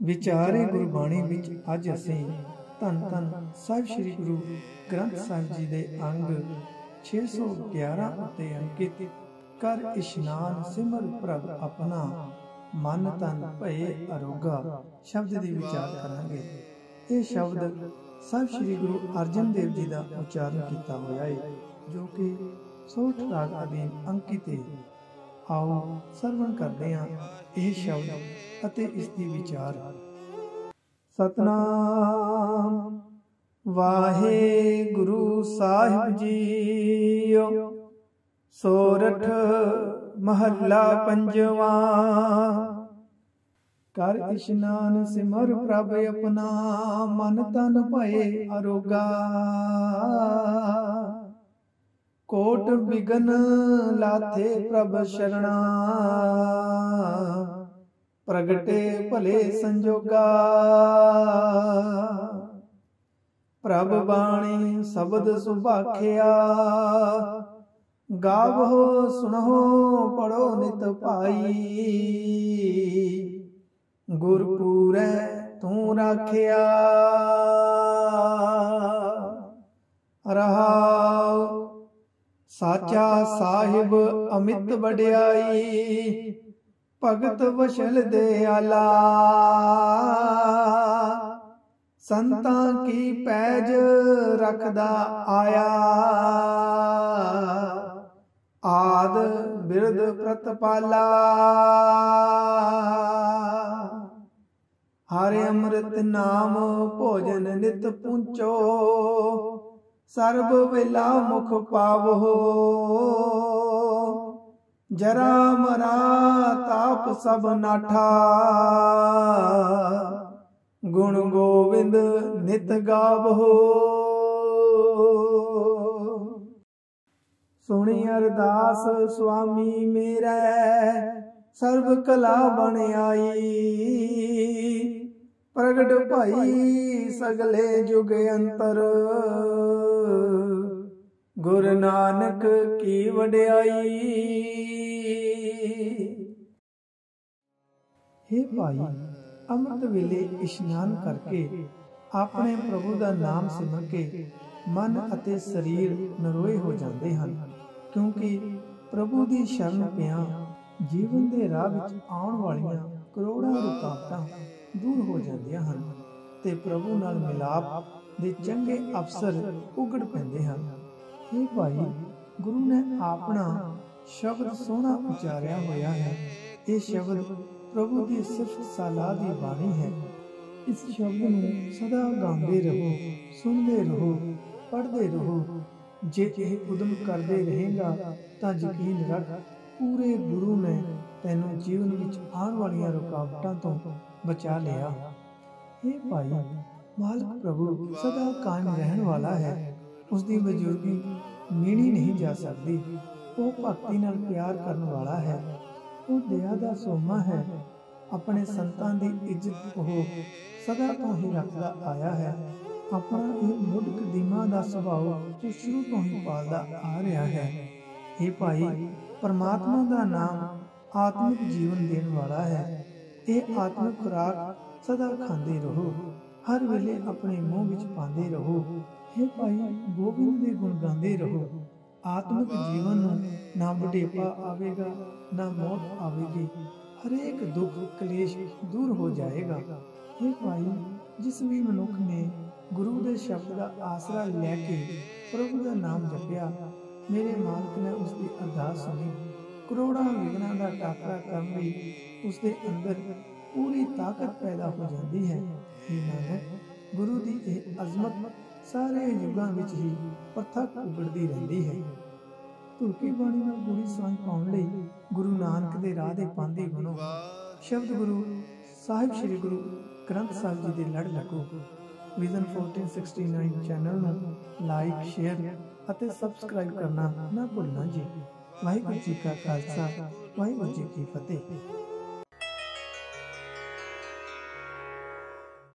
ਵਿਚਾਰੇ ਗੁਰਬਾਣੀ ਵਿੱਚ ਅੱਜ ਅਸੀਂ ਧੰਨ ਧੰਨ ਸਾਹਿਬ ਸ੍ਰੀ ਗੁਰੂ ਗ੍ਰੰਥ ਸਾਹਿਬ ਜੀ ਦੇ ਅੰਗ 611 ਉੱਤੇ ਅੰਕਿਤ ਕਰ ਇਸ਼ਨਾਨ ਸਿਮਰ ਪ੍ਰਭ ਆਪਣਾ ਮਨ ਤਨ ਭਏ ਅਰੋਗਾ ਸ਼ਬਦ ਦੀ ਵਿਚਾਰ ਕਰਾਂਗੇ। ਇਹ ਸ਼ਬਦ ਸਾਹਿਬ ਸ੍ਰੀ ਗੁਰੂ ਅਰਜਨ ਦੇਵ ਜੀ ਦਾ ਉਚਾਰਨ ਕੀਤਾ ਹੋਇਆ ਹੈ ਜੋ ਕਿ ਸੋਠ ਰਾਗ ਅਧੀਨ ਅੰਕਿਤ ਹੈ ਆਓ ਸਰਵਣ ਕਰਦੇ ਹਾਂ ਇਹ ਸ਼ਬਦ ਅਤੇ ਇਸ ਦੀ ਵਿਚਾਰ। ਸਤਨਾਮ ਵਾਹਿਗੁਰੂ ਸਾਹਿਬ ਜੀਓ, ਸੋਰਠ ਮਹੱਲਾ ਪੰਜਵਾਂ। ਕਰ ਇਸ਼ਨਾਨ ਸਿਮਰ ਪ੍ਰਭ ਆਪਣਾ, ਮਨ ਤਨ ਭਏ ਅਰੋਗਾ। ਕੋਟ ਬਿਗਨ ਲਾਥੇ ਪ੍ਰਭ ਸ਼ਰਣਾ। ਪ੍ਰਗਟੇ ਭਲੇ ਸੰਜੋਗਾ। ਪ੍ਰਭ ਬਾਣੀ ਸ਼ਬਦ ਸੁਭਾਖਿਆ। ਗਾਵੋ ਸੁਣੋ ਪੜੋ ਨਿਤ ਭਾਈ। ਗੁਰ ਪੂਰੈ ਤੂੰ ਰਾਖਿਆ। ਰਹਾਉ ਸਾਚਾ ਸਾਹਿਬ ਅਮਿਤ ਵਡਿਆਈ, ਭਗਤ ਵਸ਼ਲ ਦੇ ਆਲਾ। ਸੰਤਾਂ ਕੀ ਪੈਜ ਰੱਖਦਾ ਆਇਆ। ਆਦ ਬਿਰਦ ਪ੍ਰਤਪਾਲਾ। ਹਰਿ ਅੰਮ੍ਰਿਤ ਨਾਮ ਭੋਜਨ ਨਿਤ ਪੁੰਚੋ। ਸਰਬ ਵੇਲਾ ਮੁਖ ਪਾਵੋ। ਜਰਾ ਮਰਾ ਤਾਪ ਸਭ ਨਾਠਾ। ਗੁਣ ਗੋਬਿੰਦ ਨਿਤ ਗਾਵੋ। ਸੁਣੀ ਅਰਦਾਸ ਸੁਆਮੀ ਮੇਰਾ, ਸਰਬ ਕਲਾ ਬਣ ਆਈ। ਪ੍ਰਗਟ ਭਾਈ ਸਗਲੇ ਜੁਗ ਅੰਤਰ। ਗੁਰ ਨਾਨਕ ਕੀ ਵਡਿਆਈ। हे ਭਾਈ, ਅੰਮ੍ਰਿਤ ਵੇਲੇ ਇਸ਼ਨਾਨ ਕਰਕੇ ਆਪਣੇ ਪ੍ਰਭੂ ਦਾ ਨਾਮ ਸਿਮਰ ਕੇ ਮਨ ਅਤੇ ਸਰੀਰ ਨਰੋਏ ਹੋ ਜਾਂਦੇ ਹਨ, ਕਿਉਂਕਿ ਪ੍ਰਭੂ ਦੀ ਸ਼ਰਨ ਪਿਆ, ਜੀਵਨ ਦੇ ਰਾਹ ਵਿੱਚ ਆਉਣ ਵਾਲੀਆਂ ਕਰੋੜਾਂ ਰੁਕਾਵਟਾਂ ਦੂਰ ਹੋ ਜਾਂਦੀਆਂ ਹਨ ਤੇ ਪ੍ਰਭੂ ਨਾਲ ਮਿਲਾਪ ਦੇ ਚੰਗੇ ਅਵਸਰ ਉਗੜ ਪੈਂਦੇ ਹਨ। ਇਹ ਭਾਈ ਗੁਰੂ ਨੇ ਆਪਣਾ ਸ਼ਬਦ ਸੋਹਣਾ ਉਚਾਰਿਆ ਹੋਇਆ ਹੈ। ਇਹ ਸ਼ਬਦ ਪ੍ਰਭੂ ਦੀ ਸਿਫਤ ਸਾਲਾ ਦੀ ਬਾਣੀ ਹੈ। ਇਸ ਸ਼ਬਦ ਨੂੰ ਸਦਾ ਗਾਉਂਦੇ ਰਹੋ, ਸੁਣਦੇ ਰਹੋ, ਪੜ੍ਹਦੇ ਰਹੋ। ਜੇ ਇਹ ਉਦਮ ਕਰਦੇ ਰਹੇਗਾ ਤਾਂ ਯਕੀਨ ਰੱਖ, ਪੂਰੇ ਗੁਰੂ ਨੇ ਤੈਨੂੰ ਜੀਵਨ ਵਿੱਚ ਆਉਣ ਵਾਲੀਆਂ ਰੁਕਾਵਟਾਂ ਤੋਂ ਬਚਾ ਲਿਆ। ਇਹ ਭਾਈ ਮਾਲਕ ਪ੍ਰਭੂ ਸਦਾ ਕਾਇਮ ਰਹਿਣ ਵਾਲਾ ਹੈ। ਉਸ ਦੀ ਬਜ਼ੁਰਗੀ ਮੀਣੀ ਨਹੀਂ ਜਾ ਸਕਦੀ। ਉਹ ਭਗਤੀ ਨਾਲ ਪਿਆਰ ਕਰਨ ਵਾਲਾ ਹੈ। ਉਹ ਦਇਆ ਦਾ ਸੋਮਾ ਹੈ। ਆਪਣੇ ਸੰਤਾਂ ਦੀ ਇੱਜ਼ਤ ਉਹ ਸਦਾ ਤੋਂ ਹੀ ਰੱਖਦਾ ਆਇਆ ਹੈ। ਆਪਣਾ ਇਹ ਮੁੱਢ ਕਦੀਮਾ ਦਾ ਸੁਭਾਅ ਉਹ ਸ਼ੁਰੂ ਤੋਂ ਹੀ ਪਾਲਦਾ ਆ ਰਿਹਾ ਹੈ। ਇਹ ਭਾਈ, ਪਰਮਾਤਮਾ ਦਾ ਨਾਮ ਆਤਮਿਕ ਜੀਵਨ ਦੇਣ ਵਾਲਾ ਹੈ। ਇਹ ਆਤਮਿਕ ਖੁਰਾਕ ਸਦਾ ਖਾਂਦੇ ਰਹੋ। ਹਰ ਵੇਲੇ ਆਪਣੇ ਮੂੰਹ ਵਿੱਚ ਪਾਉਂਦੇ ਰਹੋ। हे ਭਾਈ, ਗੋਬਿੰਦ ਦੇ ਗੁਣ ਗਾਉਂਦੇ ਰਹੋ। ਆਤਮਿਕ ਜੀਵਨ ਨੂੰ ਨਾ ਬੁਢੇਪਾ ਆਵੇਗਾ, ਨਾ ਮੌਤ ਆਵੇਗੀ। ਹਰੇਕ ਦੁੱਖ, ਕਲੇਸ਼ ਦੂਰ ਹੋ ਜਾਏਗਾ। हे ਭਾਈ, ਜਿਸ ਵੀ ਮਨੁੱਖ ਨੇ ਗੁਰੂ ਦੇ ਸ਼ਬਦ ਦਾ ਆਸਰਾ ਲੈ ਕੇ ਪ੍ਰਭੂ ਦਾ ਨਾਮ ਜਪਿਆ, ਮੇਰੇ ਮਾਲਕ ਨੇ ਉਸ ਦੀ ਅਰਦਾਸ ਸੁਣੀ। ਕਰੋੜਾਂ ਵਿਗਨਾਂ ਦਾ ਟਾਕਰਾ ਕਰਨ ਲਈ ਉਸ ਦੇ ਅੰਦਰ ਪੂਰੀ ਤਾਕਤ ਪੈਦਾ ਹੋ ਜਾਂਦੀ ਹੈ। ਇਹ ਨਾਨਕ, ਗੁਰੂ ਦੀ ਇਹ ਅਜ਼ਮਤ ਸਾਰੇ ਯੁੱਗਾਂ ਵਿੱਚ ਹੀ ਪ੍ਰਤੱਖ ਉਗੜਦੀ ਰਹਿੰਦੀ ਹੈ। ਤੁਲਕੀ ਬਾਣੀ ਨਾਲ ਗੁਰੀ ਸਾਂਝ ਪਾਉਣ ਲਈ ਗੁਰੂ ਨਾਨਕ ਦੇ ਰਾਹ ਦੇ ਪਾਂਦੇ ਬਣੋ ਸ਼ਬਦ ਗੁਰੂ ਸਾਹਿਬ ਸ੍ਰੀ ਗੁਰੂ ਗ੍ਰੰਥ ਸਾਹਿਬ ਜੀ ਦੇ ਲੜ ਲੱਗੋ। ਵਿਜ਼ਨ 1469 ਚੈਨਲ ਨੂੰ ਲਾਈਕ ਸ਼ੇਅਰ ਅਤੇ ਸਬਸਕ੍ਰਾਈਬ ਕਰਨਾ ਨਾ ਭੁੱਲਣਾ ਜੀ। ਵਾਹਿਗੁਰੂ ਜੀ ਕਾ ਖਾਲਸਾ, ਵਾਹਿਗੁਰੂ ਜੀ ਕੀ ਫਤਿਹ।